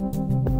you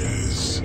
ashes.